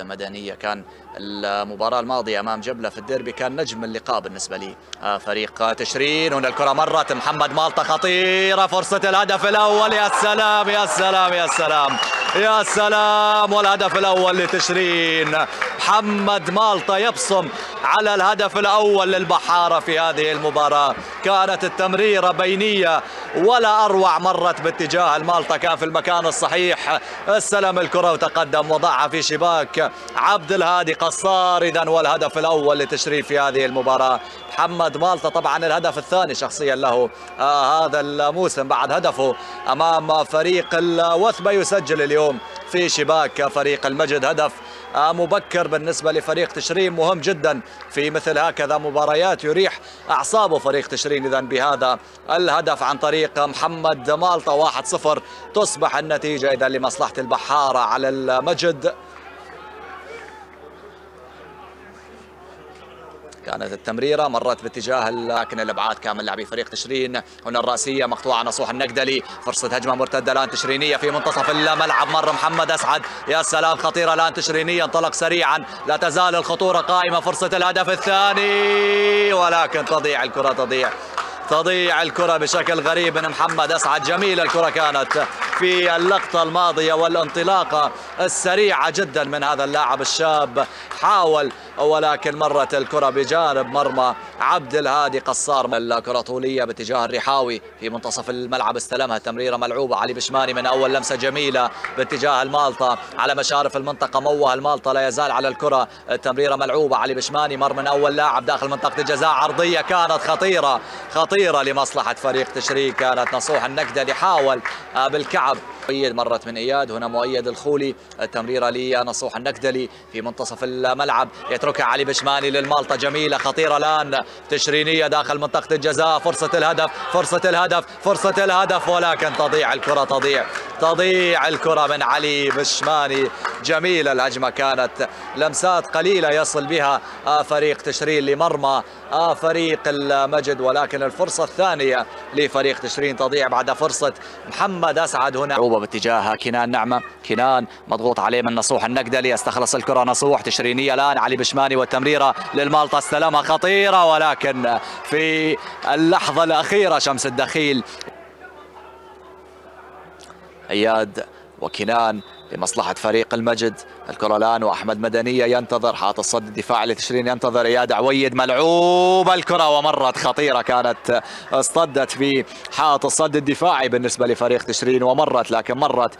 محمد مدنية. كان المباراة الماضية أمام جبلة في الديربي كان نجم اللقاء بالنسبة لي. آه، فريق تشرين هنا الكرة مرت. محمد مالطة خطيرة فرصة الهدف الأول. يا سلام يا سلام يا سلام يا سلام. والهدف الأول لتشرين. محمد مالطة يبصم على الهدف الأول للبحارة في هذه المباراة. كانت التمريرة بينية ولا أروع مرت باتجاه المالطة كان في المكان الصحيح. استلم الكرة وتقدم وضعها في شباك عبد الهادي قصار. إذا والهدف الأول لتشريف في هذه المباراة. محمد مالطة طبعا الهدف الثاني شخصيا له. آه هذا الموسم بعد هدفه أمام فريق الوثبة يسجل اليوم في شباك فريق المجد. هدف مبكر بالنسبة لفريق تشرين مهم جدا في مثل هكذا مباريات يريح أعصابه فريق تشرين إذا بهذا الهدف عن طريق محمد مالطة 1-0 تصبح النتيجة إذا لمصلحة البحارة على المجد. كانت التمريرة مرت باتجاه لكن الأبعاد كان من لاعبي فريق تشرين. هنا الرأسية مقطوعة نصوح النقدلي. فرصة هجمة مرتدة الآن تشرينية في منتصف الملعب. مر محمد أسعد. يا سلام خطيره الآن تشرينية. انطلق سريعا. لا تزال الخطورة قائمة. فرصة الهدف الثاني. ولكن تضيع الكرة تضيع. تضيع الكرة بشكل غريب من محمد أسعد. جميلة الكرة كانت في اللقطة الماضية والانطلاقة السريعة جدا من هذا اللاعب الشاب. حاول ولكن مرت الكرة بجانب مرمى عبد الهادي قصار الكرة طولية باتجاه الرحاوي في منتصف الملعب استلمها تمريرة ملعوبة. علي بشماني من أول لمسة جميلة باتجاه المالطة على مشارف المنطقة. موه المالطة لا يزال على الكرة. تمريرة ملعوبة. علي بشماني مر من أول لاعب داخل منطقة الجزاء. عرضية كانت خطيرة خطيرة لمصلحة فريق تشريك كانت نصوح النكدة حاول بالكعب. مؤيد مرت من إياد هنا مؤيد الخولي التمريره لنصوح النكدلي في منتصف الملعب. يتركها علي بشماني للمالطة جميلة خطيرة الآن. تشرينية داخل منطقة الجزاء فرصة الهدف فرصة الهدف فرصة الهدف ولكن تضيع الكرة تضيع. تضيع الكرة من علي بشماني. جميله الهجمة كانت. لمسات قليلة يصل بها فريق تشرين لمرمى فريق المجد ولكن الفرصة الثانية لفريق تشرين تضيع بعد فرصة محمد أسعد هنا. عوبة باتجاه كنان نعمة. كنان مضغوط عليه من نصوح النقدلي استخلص الكرة نصوح تشرينية الآن. علي بشماني والتمريرة للمالطه استلمها خطيرة ولكن في اللحظة الأخيرة شمس الدخيل. أياد وكنان لمصلحة فريق المجد. الكرة الآن وأحمد مدنية ينتظر. حاط الصد الدفاعي لتشرين ينتظر. إياد عويد ملعوب. الكرة ومرت خطيرة كانت اصطدت في حاط الصد الدفاعي بالنسبة لفريق تشرين ومرت لكن مرت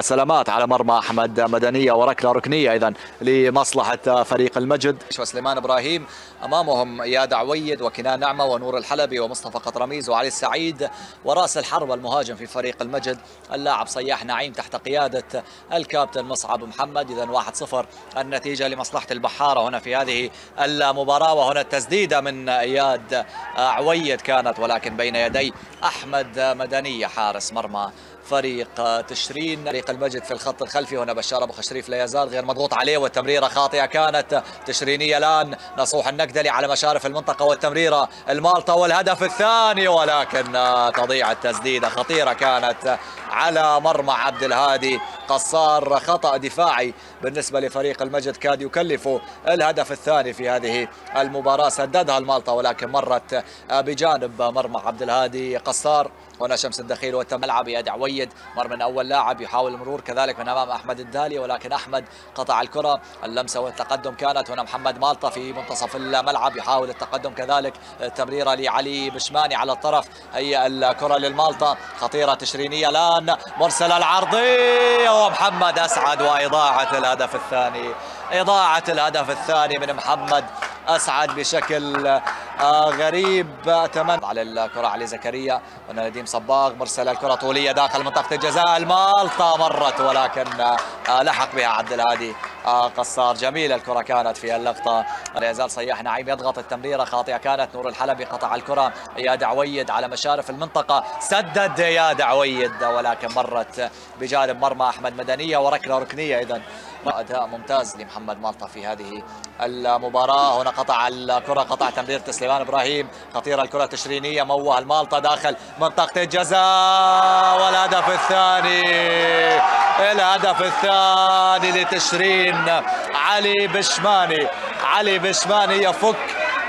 سلامات على مرمى أحمد مدنية وركلة ركنية إذا لمصلحة فريق المجد. وسليمان إبراهيم. أمامهم إياد عويد وكنان نعمة ونور الحلبي ومصطفى قطرميز وعلي السعيد ورأس الحرب المهاجم في فريق المجد. اللاعب صياح نعيم تحت قيادة الكابتن مصعب محمد. اذا 1-0 النتيجة لمصلحة البحارة هنا في هذه المباراة وهنا التسديده من إياد عويد كانت ولكن بين يدي أحمد مدنيه حارس مرمى فريق تشرين. فريق المجد في الخط الخلفي هنا بشار أبو خشريف لا يزال غير مضغوط عليه والتمريرة خاطئة كانت. تشرينية الآن نصوح النقدلي على مشارف المنطقة والتمريرة المالطه والهدف الثاني ولكن تضيع التسديدة خطيرة كانت. على مرمى عبد الهادي. قصار خطأ دفاعي بالنسبة لفريق المجد كاد يكلفه الهدف الثاني في هذه المباراة. سددها المالطه ولكن مرت بجانب مرمى عبد الهادي. قصار هنا شمس الدخيل والملعب يد عويد. مر من أول لاعب يحاول المرور كذلك من أمام أحمد الدالي ولكن أحمد قطع الكرة. اللمسة والتقدم كانت هنا محمد مالطه في منتصف الملعب. يحاول التقدم كذلك تمريرة لعلي بشماني على الطرف. هي الكرة للمالطه خطيرة تشرينية الان مرسل العرضيه ومحمد أسعد. وإضاعة الهدف الثاني. إضاعة الهدف الثاني من محمد أسعد بشكل غريب. أتمنى على الكرة علي زكريا هنا نديم صباغ. مرسل الكرة طولية داخل منطقة الجزاء. المالطه مرت ولكن لحق بها عبد الهادي. قصار جميله الكرة كانت في اللقطة. لا يزال صياح نعيم يضغط التمريرة. خاطئة كانت. نور الحلبي قطع الكرة. اياد عويد على مشارف المنطقة. سدد اياد عويد ولكن مرت بجانب مرمى أحمد مدنية. وركلة ركنية اذا أداء ممتاز لمحمد مالطه في هذه المباراة. هنا قطع الكرة. قطع تمرير سليمان إبراهيم. خطيرة الكرة التشرينية. موه المالطه داخل منطقة الجزاء. والهدف الثاني. الهدف الثاني لتشرين علي بشماني. علي بشماني يفك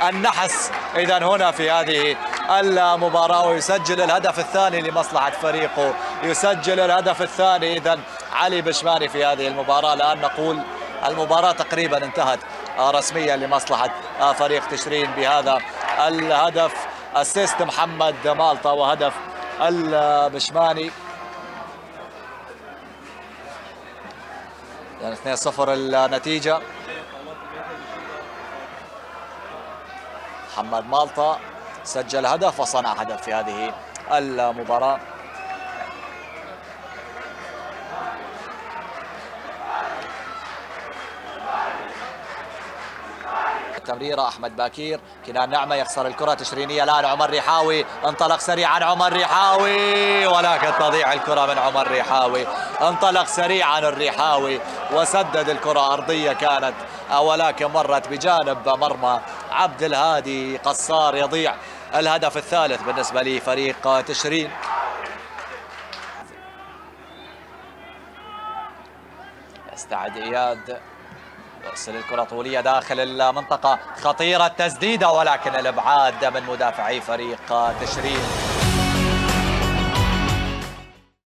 النحس. اذا هنا في هذه المباراة ويسجل الهدف الثاني لمصلحة فريقه. يسجل الهدف الثاني. اذا علي بشماني في هذه المباراة. الآن نقول المباراة تقريبا انتهت رسميا لمصلحة فريق تشرين بهذا الهدف. اسيست محمد مالطا وهدف البشماني. يعني 2-0 النتيجة. محمد مالطا سجل هدف وصنع هدف في هذه المباراة. تمريرة أحمد باكير. كنان نعمة يخسر الكرة تشرينية الآن. عمر ريحاوي انطلق سريعا. عمر ريحاوي. ولكن تضيع الكرة من عمر ريحاوي. انطلق سريعا الريحاوي. وسدد الكرة. أرضية كانت. ولكن مرت بجانب مرمى. عبد الهادي قصار يضيع الهدف الثالث بالنسبة لفريق تشرين. يستعد إياد. يرسل الكرة طولية داخل المنطقة. خطيرة تسديدة ولكن الإبعاد من مدافعي فريق تشرين